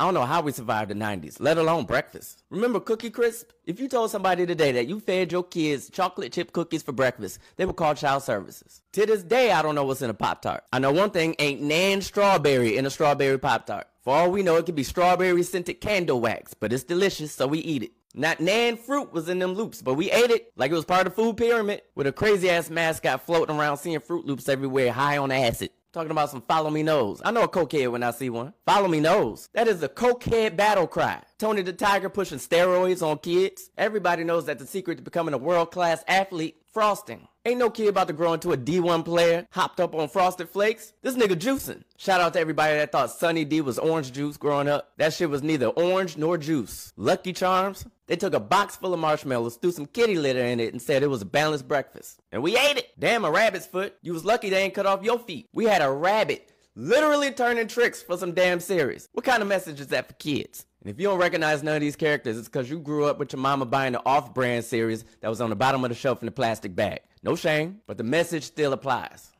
I don't know how we survived the 90s, let alone breakfast. Remember Cookie Crisp? If you told somebody today that you fed your kids chocolate chip cookies for breakfast, they would call child services. To this day, I don't know what's in a Pop Tart. I know one thing ain't nan strawberry in a strawberry Pop Tart. For all we know, it could be strawberry scented candle wax, but it's delicious, so we eat it. Not nan fruit was in them loops, but we ate it like it was part of the food pyramid with a crazy ass mascot floating around seeing Froot Loops everywhere high on acid. Talking about some follow me nose. I know a cokehead when I see one. Follow me nose. That is a cokehead battle cry. Tony the Tiger pushing steroids on kids. Everybody knows that the secret to becoming a world class athlete, frosting. Ain't no kid about to grow into a D1 player, hopped up on Frosted Flakes. This nigga juicing. Shout out to everybody that thought Sunny D was orange juice growing up. That shit was neither orange nor juice. Lucky Charms, they took a box full of marshmallows, threw some kitty litter in it, and said it was a balanced breakfast. And we ate it. Damn, a rabbit's foot. You was lucky they ain't cut off your feet. We had a rabbit literally turning tricks for some damn series. What kind of message is that for kids? And if you don't recognize none of these characters, it's because you grew up with your mama buying the off brand series that was on the bottom of the shelf in a plastic bag. No shame, but the message still applies.